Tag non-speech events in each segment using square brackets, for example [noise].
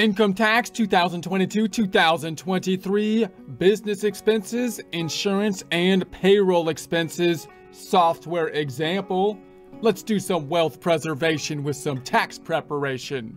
Income tax 2022-2023, business expenses, insurance and payroll expenses, software example. Let's do some wealth preservation with some tax preparation.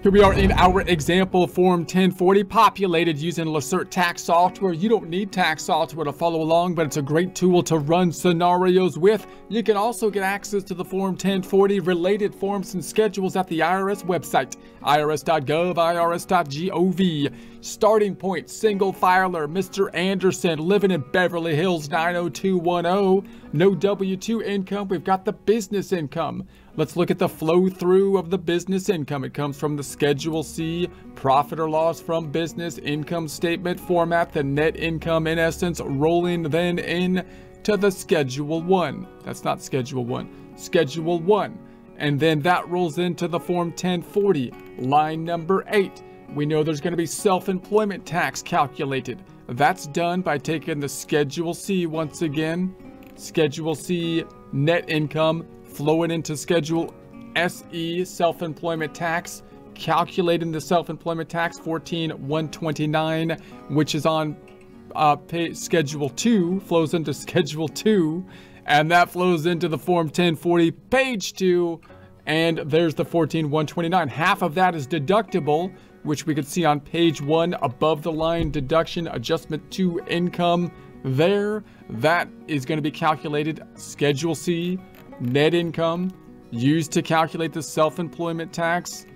Here we are in our example form 1040 populated using Lacerte tax software. You don't need tax software to follow along, but it's a great tool to run scenarios with. You can also get access to the form 1040 related forms and schedules at the IRS website, irs.gov, irs.gov. Starting point, single filer, Mr. Anderson, living in Beverly Hills 90210. No W-2 income, we've got the business income. Let's look at the flow through of the business income. It comes from the Schedule C, profit or loss from business income statement format, the net income in essence, rolling then in to the Schedule 1. That's not Schedule 1, Schedule 1. And then that rolls into the Form 1040, line number 8. We know there's going to be self-employment tax calculated. That's done by taking the Schedule C once again, Schedule C net income flowing into Schedule SE self-employment tax, calculating the self-employment tax 14129, which is on uh, pay, Schedule 2, flows into Schedule 2, and that flows into the Form 1040, page 2, and there's the 14129. Half of that is deductible, which we could see on page 1 above the line deduction adjustment to income there. That is going to be calculated Schedule C net income used to calculate the self-employment tax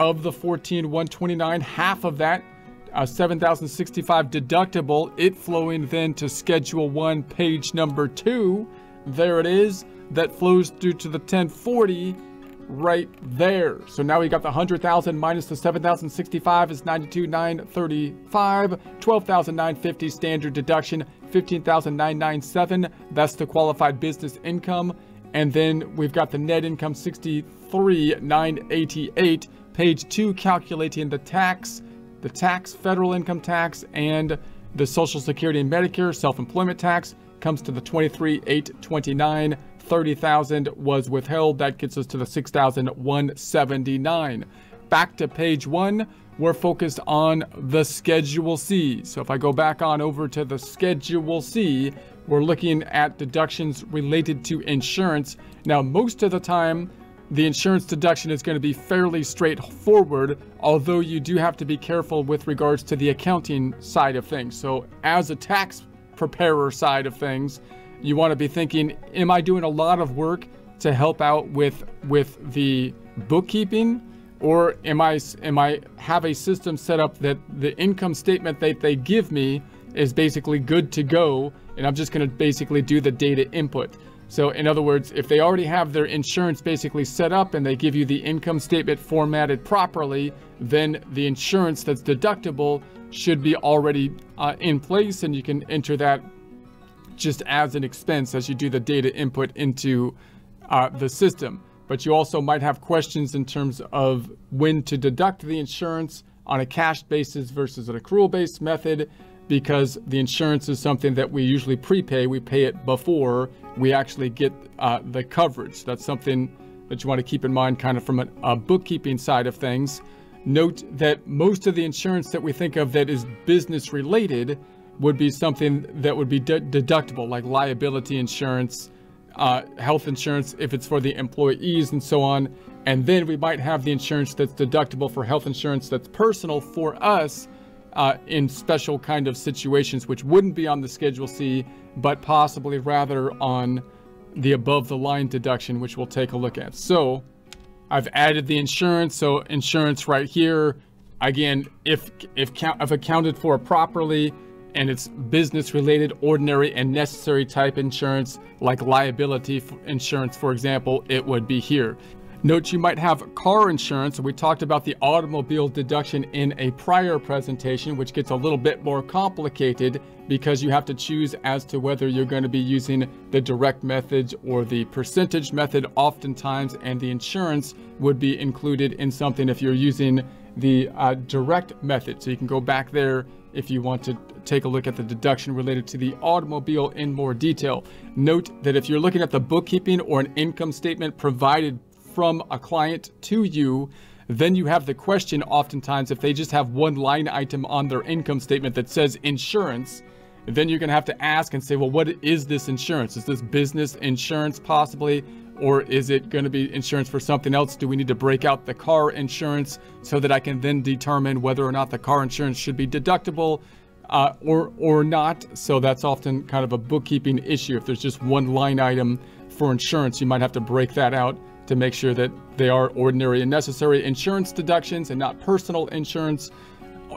of the 14,129, half of that, uh, 7,065 deductible, it flowing then to Schedule 1, page number 2. There it is. That flows through to the 1040 right there. So now we got the 100,000 minus the 7,065 is 92,935, 12,950 standard deduction, 15,997. That's the qualified business income. And then we've got the net income 63,988. Page two calculating the tax, the tax, federal income tax, and the Social Security and Medicare self-employment tax comes to the 23,829. 30,000 was withheld. That gets us to the 6,179. Back to page one, we're focused on the Schedule C. So if I go back on over to the Schedule C, we're looking at deductions related to insurance. Now, most of the time, the insurance deduction is going to be fairly straightforward, although you do have to be careful with regards to the accounting side of things. So as a tax preparer side of things, you want to be thinking, am I doing a lot of work to help out with with the bookkeeping? Or am I am I have a system set up that the income statement that they give me is basically good to go and I'm just going to basically do the data input. So in other words, if they already have their insurance basically set up and they give you the income statement formatted properly, then the insurance that's deductible should be already uh, in place and you can enter that just as an expense as you do the data input into uh, the system. But you also might have questions in terms of when to deduct the insurance on a cash basis versus an accrual based method because the insurance is something that we usually prepay. We pay it before we actually get uh, the coverage. That's something that you want to keep in mind kind of from a, a bookkeeping side of things. Note that most of the insurance that we think of that is business related would be something that would be de deductible, like liability insurance, uh, health insurance if it's for the employees and so on. And then we might have the insurance that's deductible for health insurance that's personal for us uh, in special kind of situations, which wouldn't be on the Schedule C, but possibly rather on the above the line deduction, which we'll take a look at. So I've added the insurance. So insurance right here, again, if if if accounted for properly and it's business related, ordinary and necessary type insurance, like liability insurance, for example, it would be here. Note you might have car insurance. We talked about the automobile deduction in a prior presentation, which gets a little bit more complicated because you have to choose as to whether you're going to be using the direct method or the percentage method oftentimes, and the insurance would be included in something if you're using the uh, direct method. So you can go back there if you want to take a look at the deduction related to the automobile in more detail. Note that if you're looking at the bookkeeping or an income statement provided from a client to you, then you have the question oftentimes if they just have one line item on their income statement that says insurance, then you're going to have to ask and say, well, what is this insurance? Is this business insurance possibly? Or is it going to be insurance for something else? Do we need to break out the car insurance so that I can then determine whether or not the car insurance should be deductible uh, or, or not? So that's often kind of a bookkeeping issue. If there's just one line item for insurance, you might have to break that out to make sure that they are ordinary and necessary insurance deductions and not personal insurance,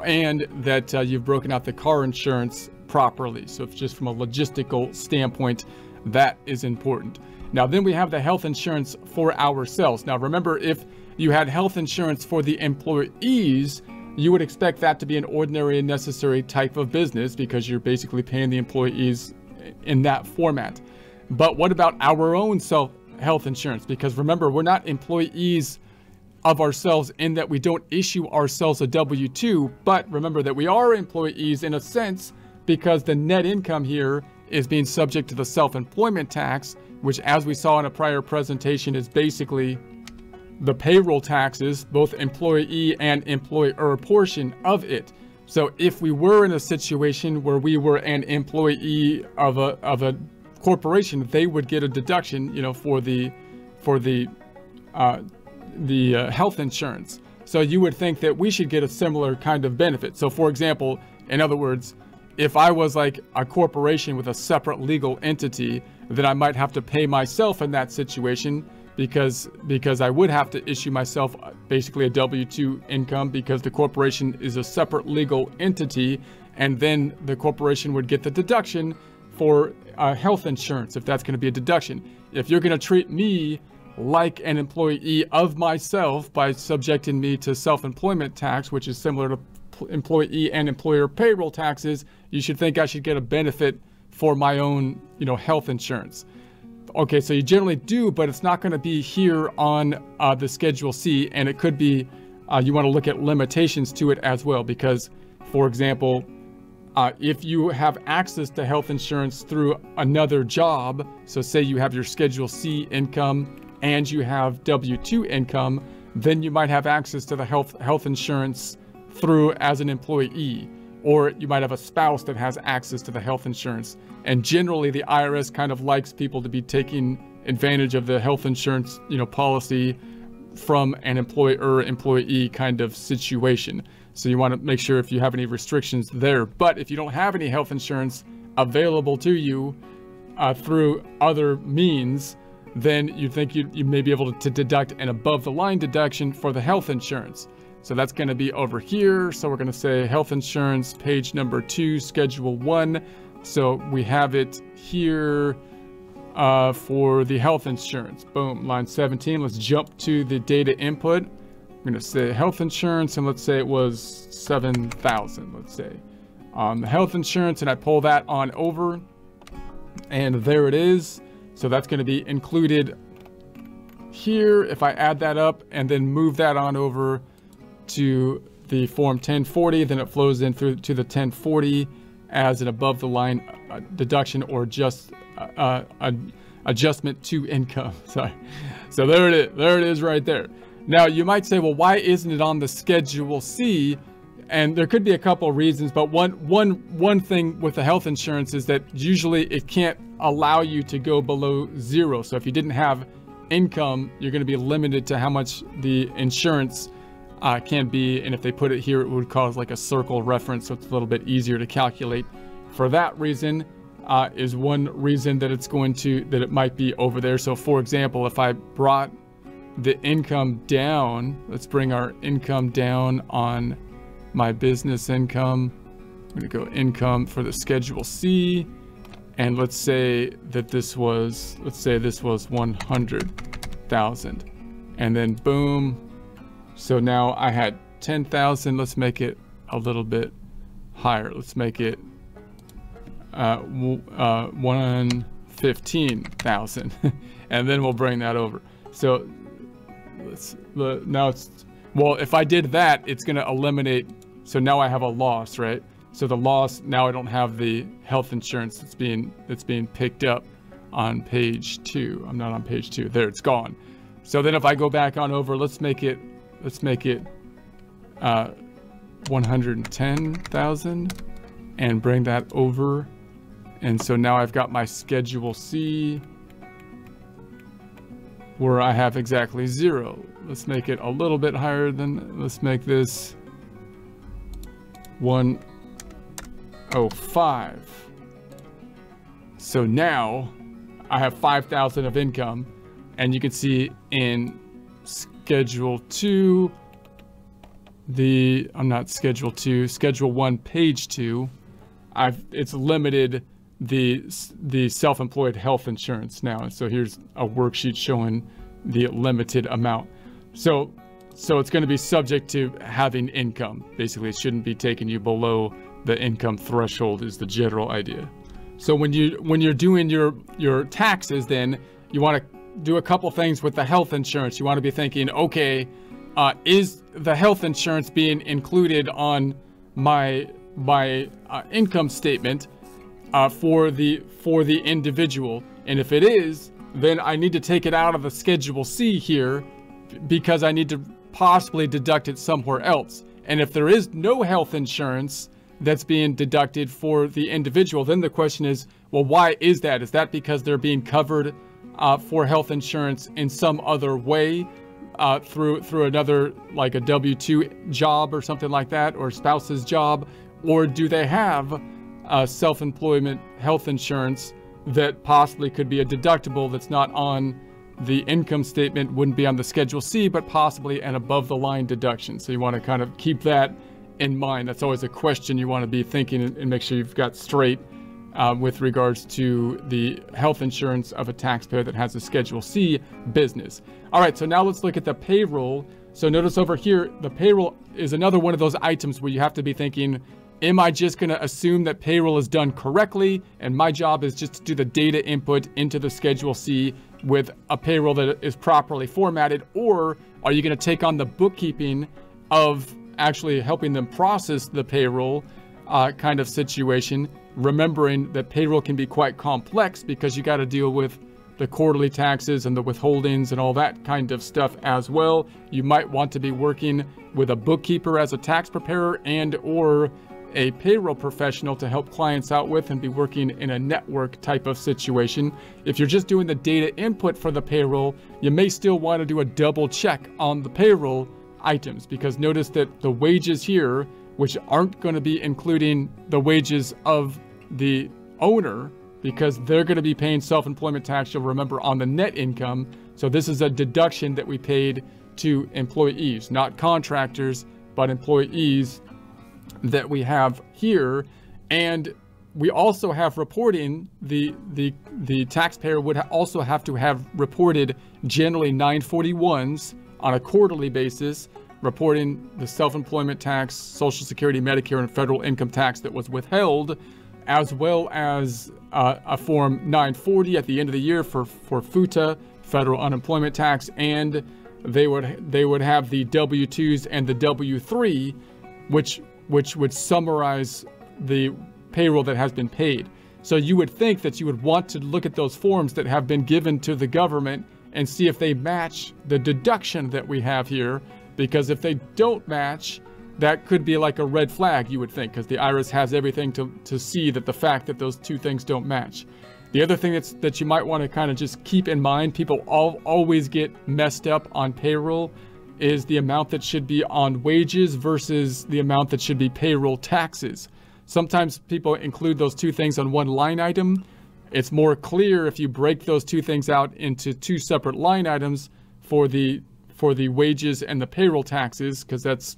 and that uh, you've broken out the car insurance properly. So, if just from a logistical standpoint, that is important. Now, then we have the health insurance for ourselves. Now, remember, if you had health insurance for the employees, you would expect that to be an ordinary and necessary type of business because you're basically paying the employees in that format. But what about our own self health insurance because remember, we're not employees of ourselves in that we don't issue ourselves a W 2, but remember that we are employees in a sense because the net income here is being subject to the self employment tax, which, as we saw in a prior presentation, is basically the payroll taxes, both employee and employer portion of it. So if we were in a situation where we were an employee of a, of a corporation, they would get a deduction, you know, for the for the uh, the uh, health insurance. So you would think that we should get a similar kind of benefit. So, for example, in other words, if I was like a corporation with a separate legal entity, then I might have to pay myself in that situation because because I would have to issue myself basically a W-2 income because the corporation is a separate legal entity and then the corporation would get the deduction for uh, health insurance if that's going to be a deduction. If you're going to treat me like an employee of myself by subjecting me to self-employment tax, which is similar to employee and employer payroll taxes, you should think I should get a benefit for my own, you know, health insurance. Okay, so you generally do, but it's not going to be here on uh, the Schedule C, and it could be uh, you want to look at limitations to it as well, because, for example, uh, if you have access to health insurance through another job, so say you have your Schedule C income and you have W-2 income, then you might have access to the health health insurance through as an employee, or you might have a spouse that has access to the health insurance. And generally, the IRS kind of likes people to be taking advantage of the health insurance, you know, policy from an employer-employee kind of situation. So you want to make sure if you have any restrictions there. But if you don't have any health insurance available to you uh, through other means, then you think you, you may be able to deduct an above the line deduction for the health insurance. So that's going to be over here. So we're going to say health insurance, page number two, schedule one. So we have it here uh, for the health insurance. Boom, line 17. Let's jump to the data input. I'm going to say health insurance, and let's say it was 7,000, let's say. Um, health insurance, and I pull that on over, and there it is. So that's going to be included here. If I add that up and then move that on over to the form 1040, then it flows in through to the 1040 as an above the line uh, deduction or just uh, uh, adjustment to income. [laughs] Sorry. So there it is. There it is right there. Now, you might say, well, why isn't it on the Schedule C? And there could be a couple reasons, but one, one, one thing with the health insurance is that usually it can't allow you to go below zero. So if you didn't have income, you're going to be limited to how much the insurance uh, can be. And if they put it here, it would cause like a circle reference, so it's a little bit easier to calculate. For that reason, uh, is one reason that it's going to that it might be over there. So for example, if I brought the income down. Let's bring our income down on my business income. I'm gonna go income for the Schedule C. And let's say that this was, let's say this was 100,000. And then boom. So now I had 10,000. Let's make it a little bit higher. Let's make it uh, uh, 115,000. [laughs] and then we'll bring that over. So let's, now it's, well, if I did that, it's going to eliminate. So now I have a loss, right? So the loss, now I don't have the health insurance that's being, that's being picked up on page two. I'm not on page two. There, it's gone. So then if I go back on over, let's make it, let's make it uh, 110,000 and bring that over. And so now I've got my schedule C where I have exactly zero. Let's make it a little bit higher than, let's make this 105. So now I have 5,000 of income and you can see in schedule two, the, I'm not schedule two, schedule one, page two, I've, it's limited the, the self-employed health insurance now. And So here's a worksheet showing the limited amount. So, so it's going to be subject to having income. Basically, it shouldn't be taking you below the income threshold is the general idea. So when you when you're doing your your taxes, then you want to do a couple things with the health insurance. You want to be thinking, okay, uh, is the health insurance being included on my my uh, income statement uh, for the for the individual? And if it is, then I need to take it out of the Schedule C here because I need to possibly deduct it somewhere else. And if there is no health insurance that's being deducted for the individual, then the question is, well, why is that? Is that because they're being covered uh, for health insurance in some other way uh, through through another like a W-2 job or something like that, or spouse's job, or do they have uh, self-employment health insurance that possibly could be a deductible that's not on the income statement, wouldn't be on the Schedule C, but possibly an above the line deduction. So you want to kind of keep that in mind. That's always a question you want to be thinking and make sure you've got straight uh, with regards to the health insurance of a taxpayer that has a Schedule C business. All right, so now let's look at the payroll. So notice over here, the payroll is another one of those items where you have to be thinking, am I just going to assume that payroll is done correctly and my job is just to do the data input into the Schedule C with a payroll that is properly formatted? Or are you going to take on the bookkeeping of actually helping them process the payroll uh, kind of situation remembering that payroll can be quite complex because you got to deal with the quarterly taxes and the withholdings and all that kind of stuff as well. You might want to be working with a bookkeeper as a tax preparer and or a payroll professional to help clients out with and be working in a network type of situation. If you're just doing the data input for the payroll, you may still want to do a double check on the payroll items because notice that the wages here, which aren't going to be including the wages of the owner because they're going to be paying self-employment tax, you'll remember, on the net income. So this is a deduction that we paid to employees, not contractors, but employees that we have here. And we also have reporting, the, the, the taxpayer would ha also have to have reported generally 941s on a quarterly basis, reporting the self-employment tax, Social Security, Medicare, and federal income tax that was withheld as well as uh, a Form 940 at the end of the year for, for FUTA, federal unemployment tax, and they would they would have the W-2s and the W-3, which which would summarize the payroll that has been paid. So you would think that you would want to look at those forms that have been given to the government and see if they match the deduction that we have here, because if they don't match, that could be like a red flag, you would think, because the IRS has everything to, to see that the fact that those two things don't match. The other thing that's, that you might want to kind of just keep in mind, people all, always get messed up on payroll, is the amount that should be on wages versus the amount that should be payroll taxes. Sometimes people include those two things on one line item. It's more clear if you break those two things out into two separate line items for the for the wages and the payroll taxes, because that's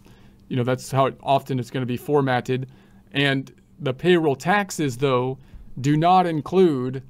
you know, that's how it often it's going to be formatted. And the payroll taxes, though, do not include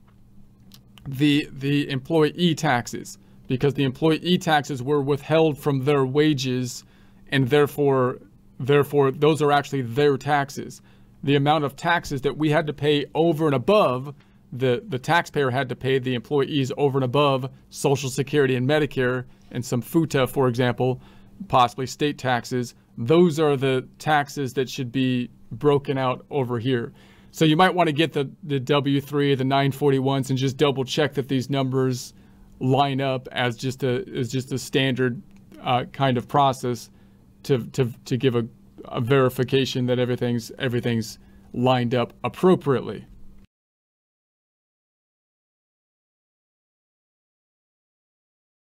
the the employee taxes because the employee taxes were withheld from their wages and therefore therefore those are actually their taxes the amount of taxes that we had to pay over and above the the taxpayer had to pay the employees over and above social security and medicare and some futa for example possibly state taxes those are the taxes that should be broken out over here so you might want to get the, the W3, the 941s, and just double check that these numbers line up as just a as just a standard uh, kind of process to to to give a, a verification that everything's everything's lined up appropriately.